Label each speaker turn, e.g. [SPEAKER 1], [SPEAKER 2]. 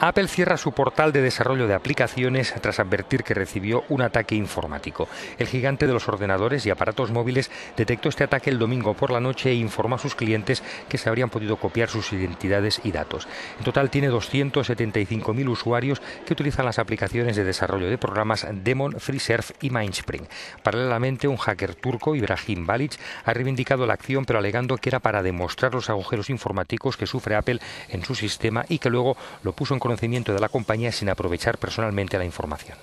[SPEAKER 1] Apple cierra su portal de desarrollo de aplicaciones tras advertir que recibió un ataque informático. El gigante de los ordenadores y aparatos móviles detectó este ataque el domingo por la noche e informó a sus clientes que se habrían podido copiar sus identidades y datos. En total tiene 275.000 usuarios que utilizan las aplicaciones de desarrollo de programas Demon, FreeSurf y Mindspring. Paralelamente, un hacker turco, Ibrahim Balic, ha reivindicado la acción pero alegando que era para demostrar los agujeros informáticos que sufre Apple en su sistema y que luego lo puso en conocimiento de la compañía sin aprovechar personalmente la información.